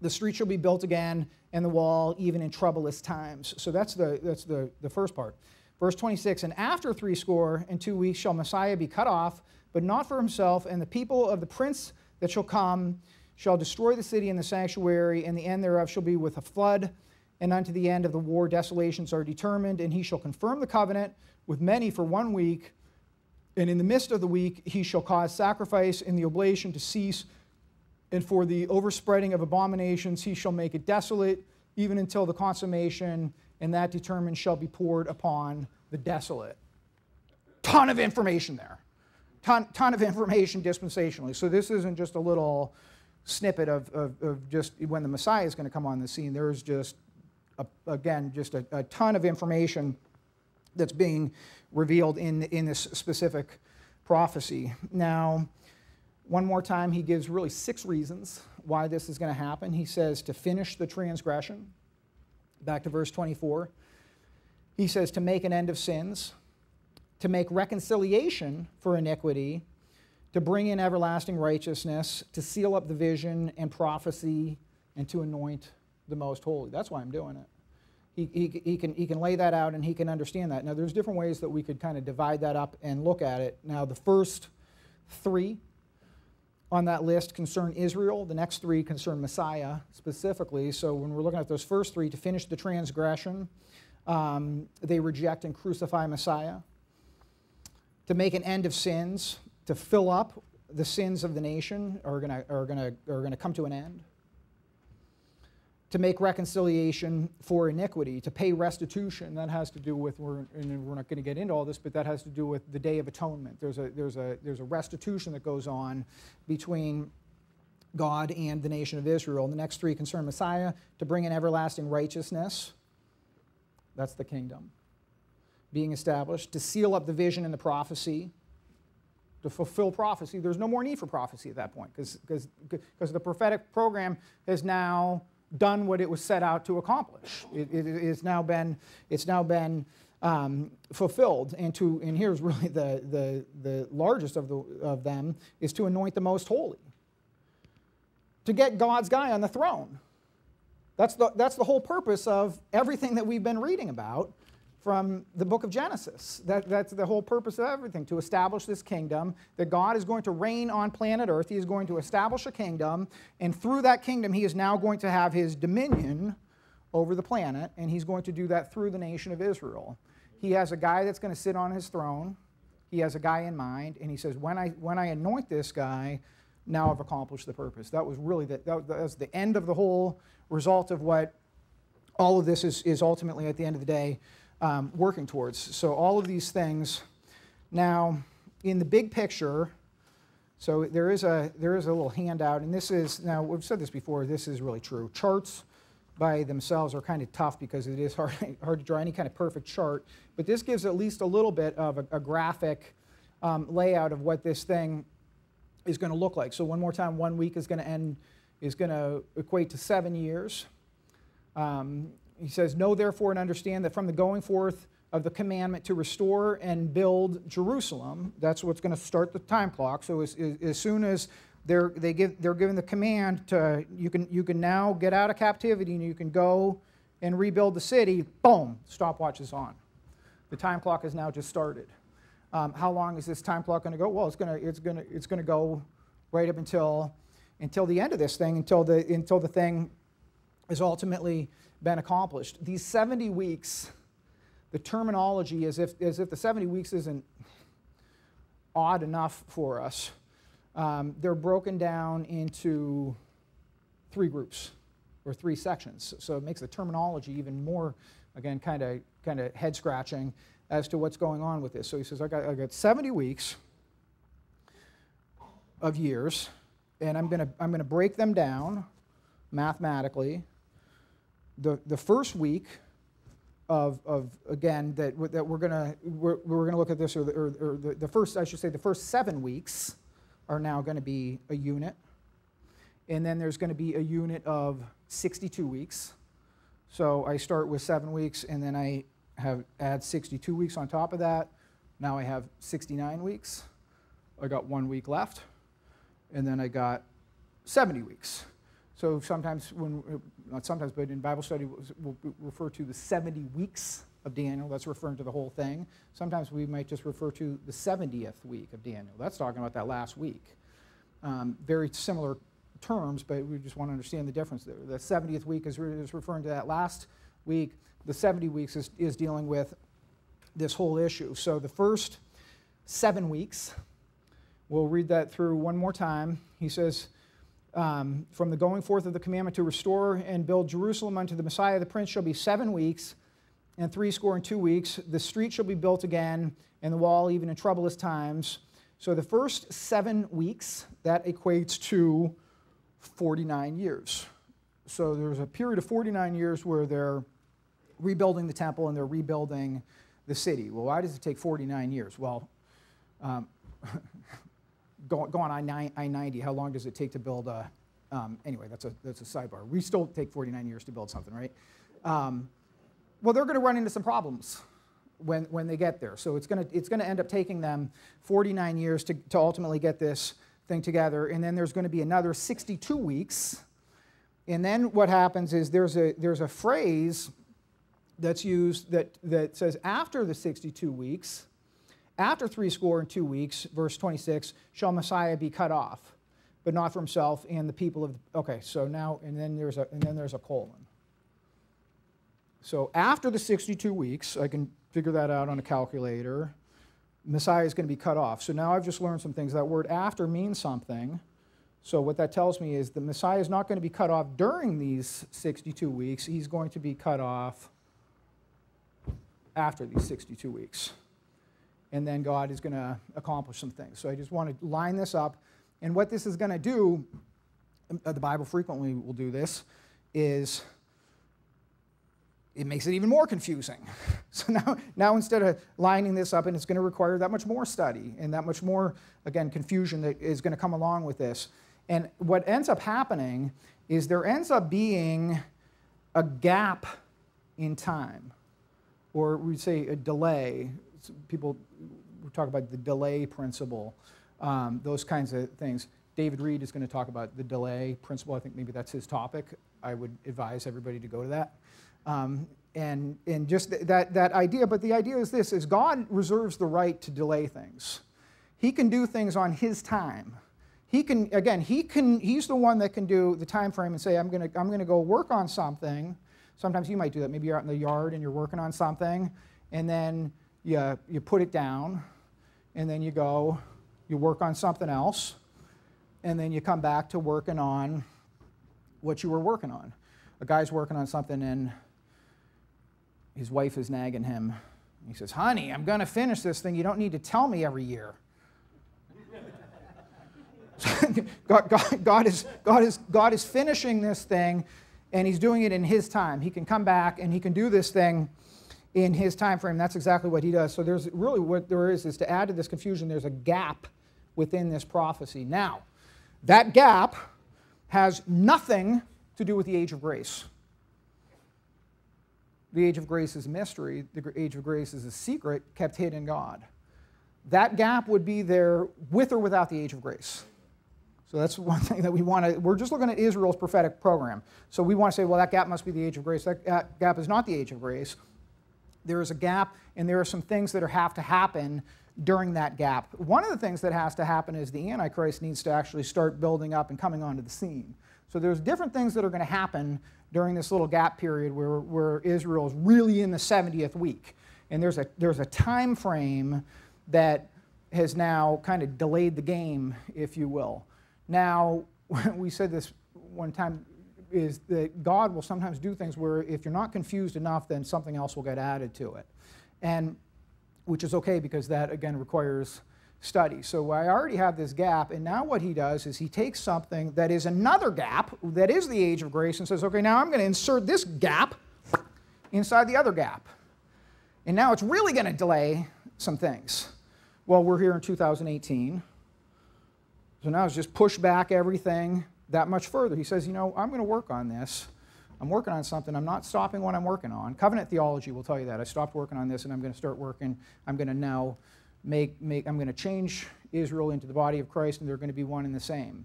[SPEAKER 1] the street shall be built again, and the wall even in troublous times. So that's the, that's the, the first part. Verse 26 And after threescore and two weeks shall Messiah be cut off, but not for himself, and the people of the prince that shall come shall destroy the city and the sanctuary, and the end thereof shall be with a flood. And unto the end of the war desolations are determined, and he shall confirm the covenant with many for one week, and in the midst of the week he shall cause sacrifice and the oblation to cease, and for the overspreading of abominations he shall make it desolate, even until the consummation, and that determined shall be poured upon the desolate. Ton of information there. Ton, ton of information dispensationally. So this isn't just a little snippet of, of, of just when the Messiah is going to come on the scene. There's just, a, again, just a, a ton of information that's being revealed in, in this specific prophecy. Now, one more time, he gives really six reasons why this is going to happen. He says to finish the transgression. Back to verse 24. He says to make an end of sins, to make reconciliation for iniquity, to bring in everlasting righteousness, to seal up the vision and prophecy, and to anoint the most holy. That's why I'm doing it he, he, he, can, he can lay that out and he can understand that. Now, there's different ways that we could kind of divide that up and look at it. Now, the first three on that list concern Israel. The next three concern Messiah specifically. So when we're looking at those first three, to finish the transgression, um, they reject and crucify Messiah. To make an end of sins, to fill up the sins of the nation are going to are to are to come to an end to make reconciliation for iniquity, to pay restitution. That has to do with, we're, and we're not going to get into all this, but that has to do with the Day of Atonement. There's a, there's a, there's a restitution that goes on between God and the nation of Israel. And the next three concern Messiah to bring in everlasting righteousness. That's the kingdom being established, to seal up the vision and the prophecy, to fulfill prophecy. There's no more need for prophecy at that point because the prophetic program has now done what it was set out to accomplish. It, it, it's now been, it's now been um, fulfilled. And, to, and here's really the, the, the largest of, the, of them is to anoint the most holy, to get God's guy on the throne. That's the, that's the whole purpose of everything that we've been reading about from the book of Genesis. That, that's the whole purpose of everything to establish this kingdom, that God is going to reign on planet Earth. He is going to establish a kingdom, and through that kingdom, He is now going to have His dominion over the planet, and He's going to do that through the nation of Israel. He has a guy that's going to sit on His throne. He has a guy in mind, and He says, When I, when I anoint this guy, now I've accomplished the purpose. That was really the, that was the end of the whole result of what all of this is, is ultimately at the end of the day um, working towards. So, all of these things. Now, in the big picture, so there is a there is a little handout, and this is now we've said this before. This is really true. Charts by themselves are kind of tough because it is hard hard to draw any kind of perfect chart. But this gives at least a little bit of a, a graphic um, layout of what this thing is going to look like. So one more time, one week is going to end is going to equate to seven years. Um, he says, Know therefore and understand that from the going forth of the commandment to restore and build Jerusalem, that's what's going to start the time clock. So as, as soon as they're, they give, they're given the command to, you can, you can now get out of captivity and you can go and rebuild the city, boom, stopwatch is on. The time clock has now just started. Um, how long is this time clock going to go? Well, it's going to, it's going to, it's going to go right up until, until the end of this thing, until the, until the thing is ultimately been accomplished. These 70 weeks, the terminology is if, as if the 70 weeks isn't odd enough for us, um, they're broken down into three groups or three sections. So it makes the terminology even more, again, kind of kind of head scratching as to what's going on with this. So he says, I got, I got 70 weeks of years, and I'm to I'm going to break them down mathematically the, the first week of, of again, that, that we're going to we're, we're gonna look at this, or, the, or, or the, the first, I should say, the first seven weeks are now going to be a unit. And then there's going to be a unit of 62 weeks. So I start with seven weeks, and then I have add 62 weeks on top of that. Now I have 69 weeks. I got one week left. And then I got 70 weeks. So sometimes, when, not sometimes, but in Bible study, we'll refer to the 70 weeks of Daniel. That's referring to the whole thing. Sometimes we might just refer to the 70th week of Daniel. That's talking about that last week. Um, very similar terms, but we just want to understand the difference there. The 70th week is, is referring to that last week. The 70 weeks is, is dealing with this whole issue. So the first seven weeks, we'll read that through one more time. He says, um, from the going forth of the commandment to restore and build Jerusalem unto the Messiah the Prince shall be seven weeks and three score and two weeks. The street shall be built again, and the wall even in troublous times. So the first seven weeks, that equates to 49 years. So there's a period of 49 years where they're rebuilding the temple and they're rebuilding the city. Well, why does it take 49 years? Well, um, go, go on I-90, how long does it take to build a, um, anyway, that's a, that's a sidebar. We still take 49 years to build something, right? Um, well, they're going to run into some problems when, when they get there. So it's going to it's to end up taking them 49 years to, to ultimately get this thing together. And then there's going to be another 62 weeks. And then what happens is there's a, there's a phrase that's used that, that says after the 62 weeks, after three score and two weeks, verse 26, shall Messiah be cut off, but not for himself and the people of. The, okay, so now and then there's a and then there's a colon. So after the 62 weeks, I can figure that out on a calculator. Messiah is going to be cut off. So now I've just learned some things. That word after means something. So what that tells me is the Messiah is not going to be cut off during these 62 weeks. He's going to be cut off after these 62 weeks and then God is going to accomplish some things. So I just want to line this up. And what this is going to do, uh, the Bible frequently will do this, is it makes it even more confusing. So now, now instead of lining this up, and it's going to require that much more study and that much more, again, confusion that is going to come along with this. And what ends up happening is there ends up being a gap in time, or we'd say a delay. People talk about the delay principle, um, those kinds of things. David Reed is going to talk about the delay principle. I think maybe that's his topic. I would advise everybody to go to that. Um, and, and just th- that, that idea, but the idea is this, is God reserves the right to delay things. He can do things on his time. He can, again, he can, he's the one that can do the time frame and say, I'm gonna, I'm gonna go work on something. Sometimes you might do that. Maybe you're out in the yard and you're working on something, and then you, you put it down, and then you go, you work on something else, and then you come back to working on what you were working on. A guy's working on something and his wife is nagging him. He says, Honey, I'm going to finish this thing. You don't need to tell me every year. God, God, God, is, God, is, God is finishing this thing and he's doing it in his time. He can come back and he can do this thing in his time frame. That's exactly what he does. So there's really what there is is to add to this confusion, there's a gap within this prophecy. Now, that gap has nothing to do with the age of grace. The age of grace is a mystery, the age of grace is a secret kept hid in God. That gap would be there with or without the age of grace. So that's one thing that we want to, we're just looking at Israel's prophetic program. So we want to say, well, that gap must be the age of grace. That gap is not the age of grace. There is a gap, and there are some things that are, have to happen during that gap. One of the things that has to happen is the Antichrist needs to actually start building up and coming onto the scene. So there's different things that are going to happen during this little gap period where, where Israel is really in the 70th week. And there's a, there's a time frame that has now kind of delayed the game, if you will. Now, we said this one time, is that God will sometimes do things where if you're not confused enough, then something else will get added to it. And which is okay because that, again, requires study. So I already have this gap, and now what he does is he takes something that is another gap, that is the age of grace, and says, okay, now I'm going to insert this gap inside the other gap. And now it's really going to delay some things. Well, we're here in 2018. So now it's just push back everything that much further. He says, you know, I'm going to work on this. I'm working on something. I'm not stopping what I'm working on. Covenant theology will tell you that. I stopped working on this and I'm going to start working. I'm going to now make, make I'm going to change Israel into the body of Christ and they're going to be one and the same.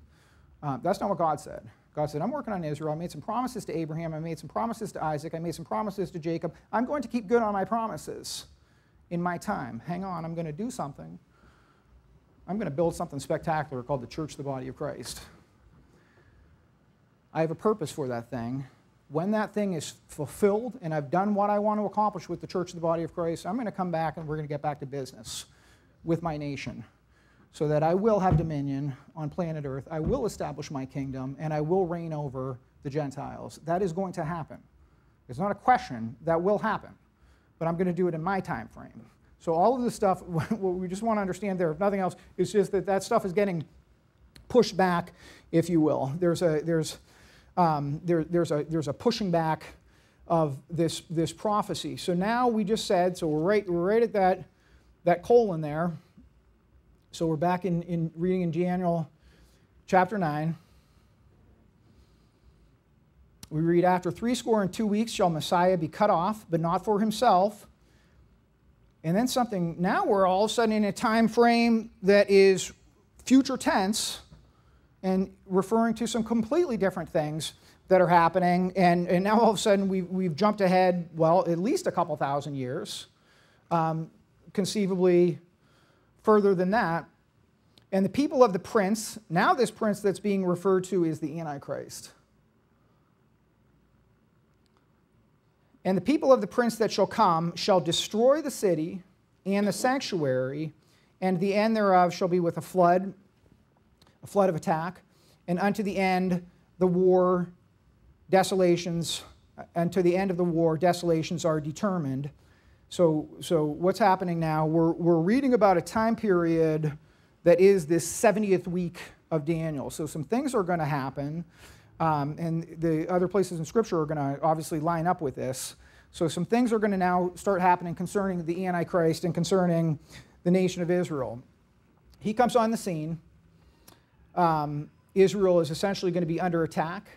[SPEAKER 1] Uh, that's not what God said. God said, I'm working on Israel. I made some promises to Abraham. I made some promises to Isaac. I made some promises to Jacob. I'm going to keep good on my promises in my time. Hang on, I'm going to do something. I'm going to build something spectacular called the church, the body of Christ. I have a purpose for that thing. When that thing is fulfilled and I've done what I want to accomplish with the church, of the body of Christ, I'm going to come back and we're going to get back to business with my nation so that I will have dominion on planet Earth. I will establish my kingdom and I will reign over the Gentiles. That is going to happen. It's not a question, that will happen. But I'm going to do it in my time frame. So all of this stuff, what we just want to understand there, if nothing else, is just that that stuff is getting pushed back, if you will. There's a, there's, um, there, there's, a, there's a pushing back of this, this prophecy. So now we just said, so we're right, we're right at that, that colon there. So we're back in, in reading in Daniel chapter 9. We read, After three score and two weeks shall Messiah be cut off, but not for himself. And then something, now we're all of a sudden in a time frame that is future tense and referring to some completely different things that are happening. And, and now all of a sudden we've, we've jumped ahead, well, at least a couple thousand years, um, conceivably further than that. And the people of the prince, now this prince that's being referred to is the Antichrist. And the people of the prince that shall come shall destroy the city and the sanctuary, and the end thereof shall be with a flood, a flood of attack, and unto the end the war, desolations, unto the end of the war, desolations are determined. So, so what's happening now? We're, we're reading about a time period that is this 70th week of Daniel. So some things are going to happen. Um, and the other places in Scripture are going to obviously line up with this. So some things are going to now start happening concerning the Antichrist and concerning the nation of Israel. He comes on the scene. Um, Israel is essentially going to be under attack.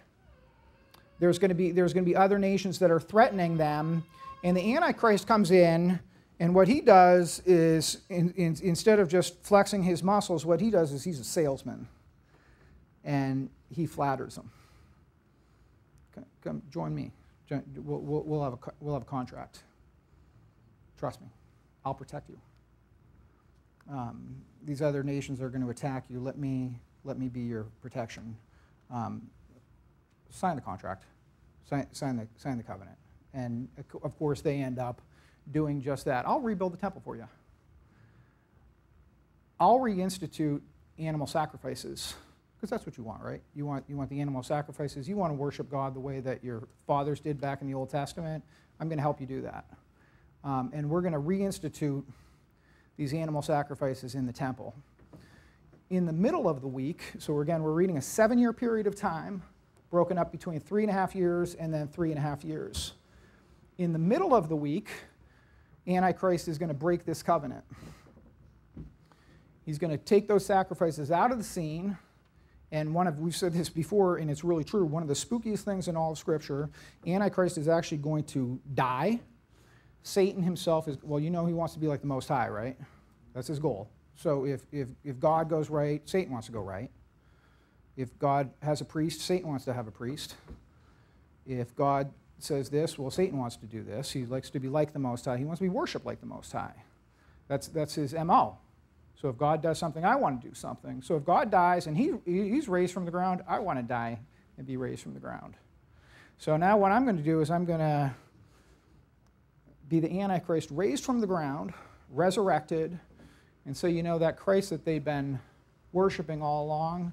[SPEAKER 1] There's going to be, there's going to be other nations that are threatening them. And the Antichrist comes in, and what he does is, in, in, instead of just flexing his muscles, what he does is he's a salesman. And he flatters them. Come, come join me. We'll, we'll, we'll, have a, we'll have a contract. Trust me, I'll protect you. Um, these other nations are going to attack you. Let me, let me be your protection. Um, sign the contract, sign, sign, the, sign the covenant. And of course, they end up doing just that. I'll rebuild the temple for you. I'll reinstitute animal sacrifices because that's what you want, right? You want, you want the animal sacrifices. You want to worship God the way that your fathers did back in the Old Testament. I'm going to help you do that. Um, and we're going to reinstitute these animal sacrifices in the temple. In the middle of the week, so again, we're reading a seven year period of time, broken up between three and a half years and then three and a half years. In the middle of the week, Antichrist is going to break this covenant. He's going to take those sacrifices out of the scene. And one of, we've said this before, and it's really true, one of the spookiest things in all of Scripture, Antichrist is actually going to die Satan himself is, well, you know he wants to be like the Most High, right? That's his goal. So if, if, if God goes right, Satan wants to go right. If God has a priest, Satan wants to have a priest. If God says this, well, Satan wants to do this. He likes to be like the Most High. He wants to be worshiped like the Most High. That's, that's his MO. So if God does something, I want to do something. So if God dies and he, he's raised from the ground, I want to die and be raised from the ground. So now what I'm going to do is I'm going to be the Antichrist raised from the ground, resurrected. And so you know that Christ that they've been worshiping all along,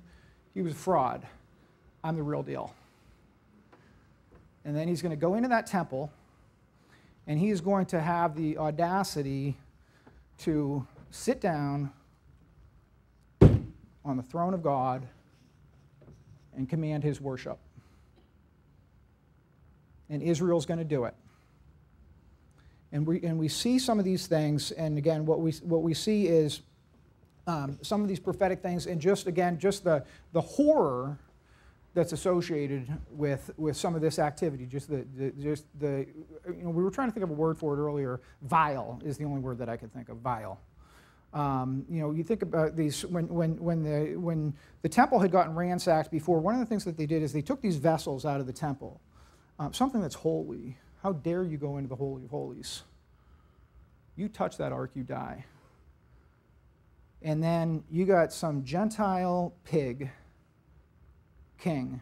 [SPEAKER 1] he was a fraud. I'm the real deal. And then he's going to go into that temple and he's going to have the audacity to sit down on the throne of God and command his worship. And Israel's going to do it. And we, and we see some of these things, and again, what we, what we see is um, some of these prophetic things, and just again, just the, the horror that's associated with, with some of this activity. Just the, the, just the, you know, we were trying to think of a word for it earlier. Vile is the only word that I could think of. Vile. Um, you know, you think about these when, when, when, the, when the temple had gotten ransacked before. One of the things that they did is they took these vessels out of the temple, um, something that's holy, how dare you go into the Holy of Holies? You touch that ark, you die. And then you got some Gentile pig king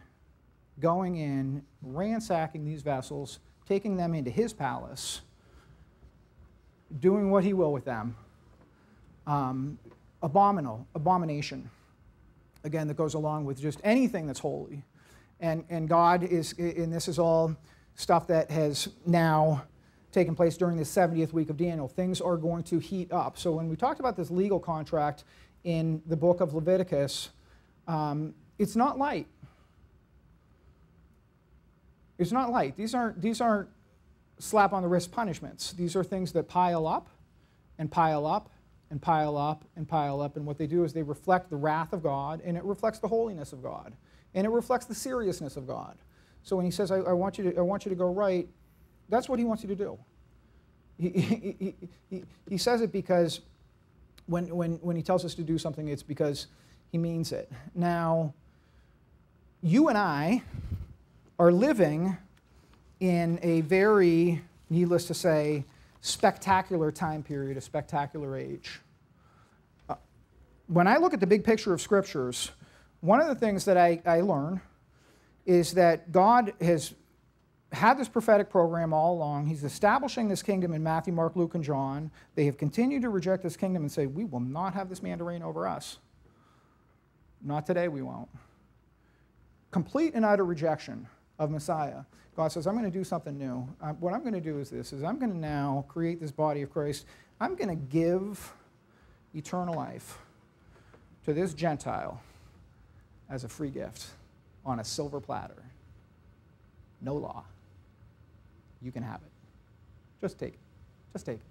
[SPEAKER 1] going in, ransacking these vessels, taking them into his palace, doing what he will with them. Um, abominable, abomination. Again, that goes along with just anything that's holy. And, and God is, and this is all stuff that has now taken place during the 70th week of Daniel. Things are going to heat up. So when we talked about this legal contract in the book of Leviticus, um, it's not light. It's not light. These aren't, these aren't slap on the wrist punishments. These are things that pile up and pile up and pile up and pile up. And what they do is they reflect the wrath of God and it reflects the holiness of God and it reflects the seriousness of God. So when he says, I, I, want, you to, I want you to go right, that's what he wants you to do. He, he, he, he, says it because when, when, when he tells us to do something, it's because he means it. Now, you and I are living in a very, needless to say, spectacular time period, a spectacular age. Uh, when I look at the big picture of scriptures, one of the things that I, I learn is that God has had this prophetic program all along. He's establishing this kingdom in Matthew, Mark, Luke, and John. They have continued to reject this kingdom and say, We will not have this man to reign over us. Not today, we won't. Complete and utter rejection of Messiah. God says, I'm going to do something new. What I'm going to do is this, is I'm going to now create this body of Christ. I'm going to give eternal life to this Gentile as a free gift on a silver platter. No law. You can have it. Just take it. Just take it.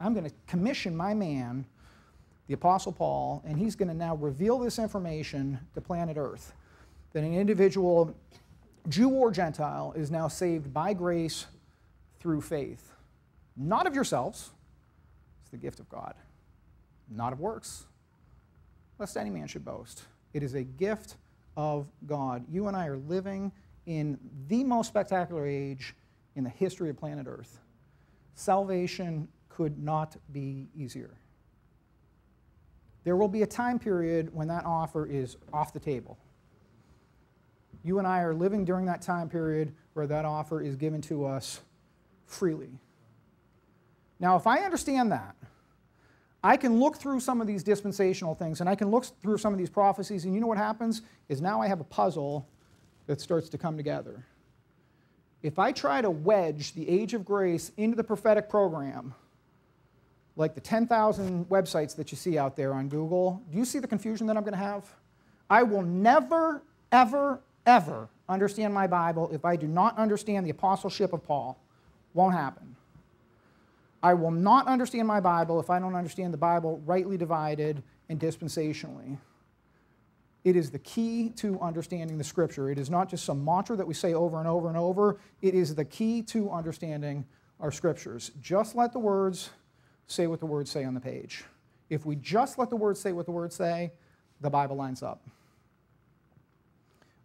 [SPEAKER 1] I'm going to commission my man the Apostle Paul, and he's going to now reveal this information to planet Earth that an individual, Jew or Gentile, is now saved by grace through faith. Not of yourselves, it's the gift of God. Not of works, lest any man should boast. It is a gift of God. You and I are living in the most spectacular age in the history of planet Earth. Salvation could not be easier. There will be a time period when that offer is off the table. You and I are living during that time period where that offer is given to us freely. Now, if I understand that, I can look through some of these dispensational things and I can look through some of these prophecies, and you know what happens? Is now I have a puzzle that starts to come together. If I try to wedge the age of grace into the prophetic program, like the 10,000 websites that you see out there on Google, do you see the confusion that I'm going to have? I will never, ever, ever understand my Bible if I do not understand the apostleship of Paul. Won't happen. I will not understand my Bible if I don't understand the Bible rightly divided and dispensationally. It is the key to understanding the Scripture. It is not just some mantra that we say over and over and over. It is the key to understanding our Scriptures. Just let the words say what the words say on the page. If we just let the words say what the words say, the Bible lines up.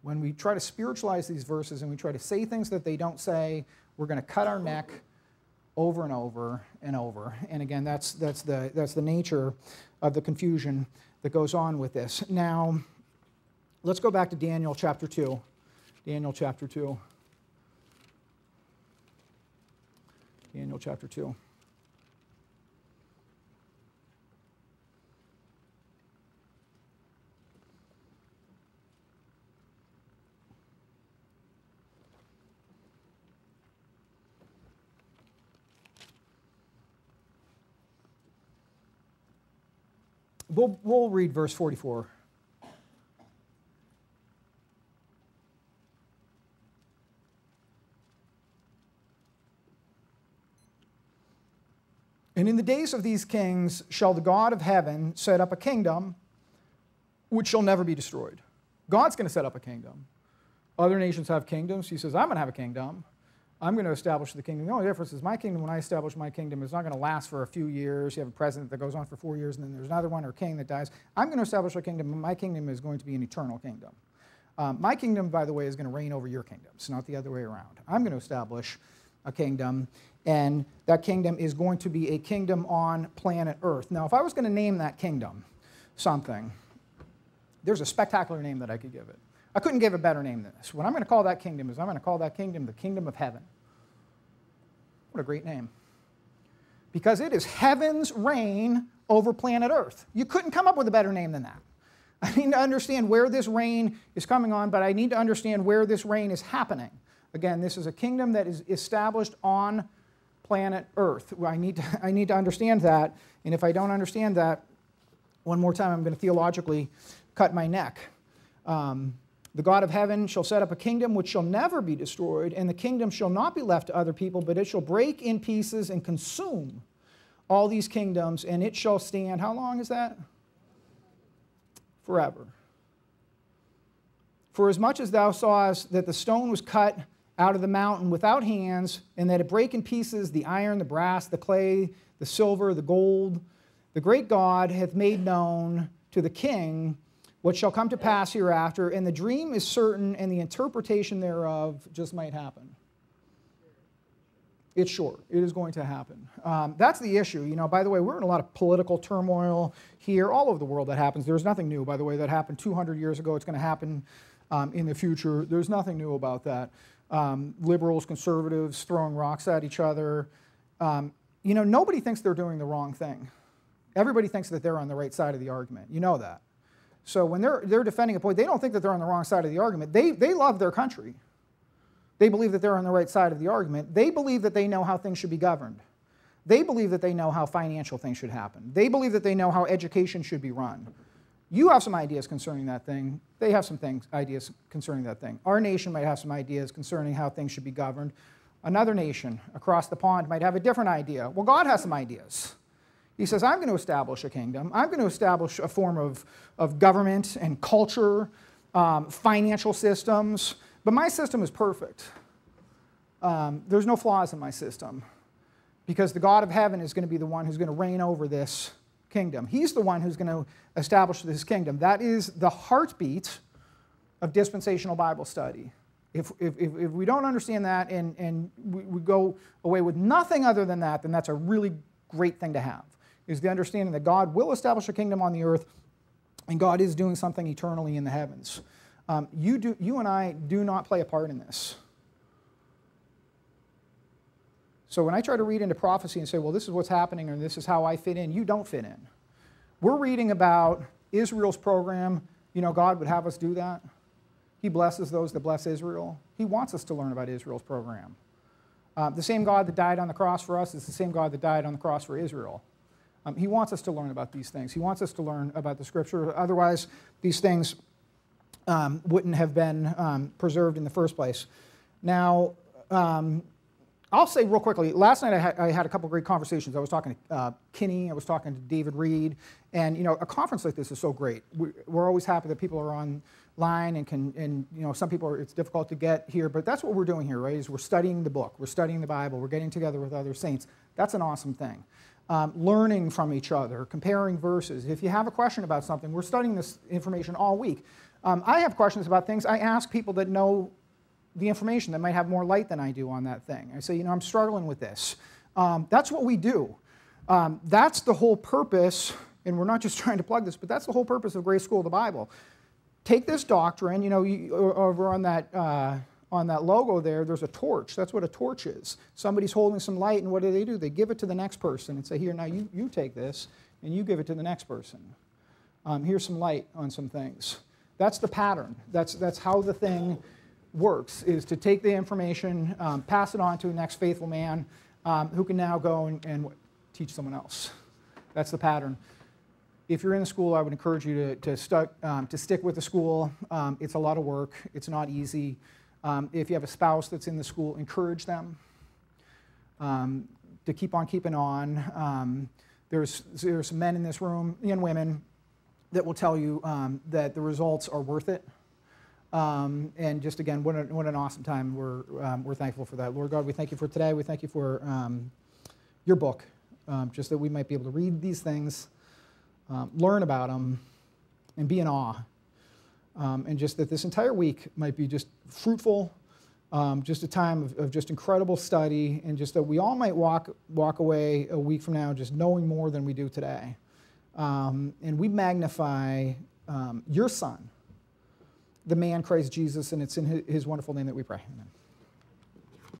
[SPEAKER 1] When we try to spiritualize these verses and we try to say things that they don't say, we're going to cut our neck over and over and over. And again, that's, that's, the, that's the nature of the confusion that goes on with this. Now, let's go back to Daniel chapter 2. Daniel chapter 2. Daniel chapter 2. We'll, we'll read verse 44. And in the days of these kings shall the God of heaven set up a kingdom which shall never be destroyed. God's going to set up a kingdom. Other nations have kingdoms. He says, I'm going to have a kingdom. I'm going to establish the kingdom. The only difference is my kingdom, when I establish my kingdom, is not going to last for a few years. You have a president that goes on for four years, and then there's another one or a king that dies. I'm going to establish a kingdom, and my kingdom is going to be an eternal kingdom. Um, my kingdom, by the way, is going to reign over your kingdoms, not the other way around. I'm going to establish a kingdom, and that kingdom is going to be a kingdom on planet Earth. Now, if I was going to name that kingdom something, there's a spectacular name that I could give it. I couldn't give a better name than this. What I'm going to call that kingdom is I'm going to call that kingdom the kingdom of heaven. What a great name. Because it is heaven's reign over planet Earth. You couldn't come up with a better name than that. I need to understand where this reign is coming on, but I need to understand where this reign is happening. Again, this is a kingdom that is established on planet Earth. I need to, I need to understand that, and if I don't understand that, one more time, I'm going to theologically cut my neck. Um, the God of heaven shall set up a kingdom which shall never be destroyed, and the kingdom shall not be left to other people, but it shall break in pieces and consume all these kingdoms, and it shall stand. How long is that? Forever. For as much as thou sawest that the stone was cut out of the mountain without hands, and that it break in pieces the iron, the brass, the clay, the silver, the gold, the great God hath made known to the king what shall come to pass hereafter, and the dream is certain, and the interpretation thereof just might happen. It's sure. It is going to happen. Um, that's the issue. You know, by the way, we're in a lot of political turmoil here, all over the world that happens. There's nothing new, by the way, that happened 200 years ago. It's going to happen um, in the future. There's nothing new about that. Um, liberals, conservatives throwing rocks at each other. Um, you know, nobody thinks they're doing the wrong thing. Everybody thinks that they're on the right side of the argument. You know that. So when they're, they're defending a point, they don't think that they're on the wrong side of the argument. They, they love their country. They believe that they're on the right side of the argument. They believe that they know how things should be governed. They believe that they know how financial things should happen. They believe that they know how education should be run. You have some ideas concerning that thing. They have some things, ideas concerning that thing. Our nation might have some ideas concerning how things should be governed. Another nation across the pond might have a different idea. Well, God has some ideas. He says, I'm going to establish a kingdom. I'm going to establish a form of, of government and culture, um, financial systems. But my system is perfect. Um, there's no flaws in my system because the God of heaven is going to be the one who's going to reign over this kingdom. He's the one who's going to establish this kingdom. That is the heartbeat of dispensational Bible study. If, if, if we don't understand that and, and we, we go away with nothing other than that, then that's a really great thing to have, is the understanding that God will establish a kingdom on the earth and God is doing something eternally in the heavens. Um, you, do, you and I do not play a part in this. So when I try to read into prophecy and say, well, this is what's happening or this is how I fit in, you don't fit in. We're reading about Israel's program. You know, God would have us do that. He blesses those that bless Israel. He wants us to learn about Israel's program. Uh, the same God that died on the cross for us is the same God that died on the cross for Israel. Um, he wants us to learn about these things. He wants us to learn about the scripture. Otherwise, these things um, wouldn't have been um, preserved in the first place. Now, um, I'll say real quickly, last night I had, I had a couple great conversations. I was talking to uh, Kinney, I was talking to David Reed, and you know, a conference like this is so great. We, are always happy that people are online and can, and you know, some people are, it's difficult to get here, but that's what we're doing here, right? Is we're studying the book, we're studying the Bible, we're getting together with other saints. That's an awesome thing. Um, learning from each other, comparing verses. If you have a question about something, we're studying this information all week. Um, I have questions about things. I ask people that know the information that might have more light than I do on that thing. I say, you know, I'm struggling with this. Um, that's what we do. Um, that's the whole purpose, and we're not just trying to plug this, but that's the whole purpose of Grace School of the Bible. Take this doctrine, you know, you, over on that, uh, on that logo there, there's a torch. That's what a torch is. Somebody's holding some light, and what do they do? They give it to the next person and say, here, now you, you take this, and you give it to the next person. Um, here's some light on some things. That's the pattern. That's, that's how the thing works is to take the information, um, pass it on to the next faithful man um, who can now go and, and, teach someone else. That's the pattern. If you're in the school, I would encourage you to, to, stuck, um, to stick with the school. Um, it's a lot of work, it's not easy. Um, if you have a spouse that's in the school, encourage them um, to keep on keeping on. there's, there's men in this room and women that will tell you that the results are worth it. Um, and just again, what, a, what, an awesome time. We're, um, we're thankful for that. Lord God, we thank you for today. We thank you for um, your book, um, just that we might be able to read these things, um, learn about them, and be in awe. Um, and just that this entire week might be just fruitful, um, just a time of, of, just incredible study, and just that we all might walk, walk away a week from now just knowing more than we do today. Um, and we magnify um, your Son the man Christ Jesus, and it's in his wonderful name that we pray. Amen.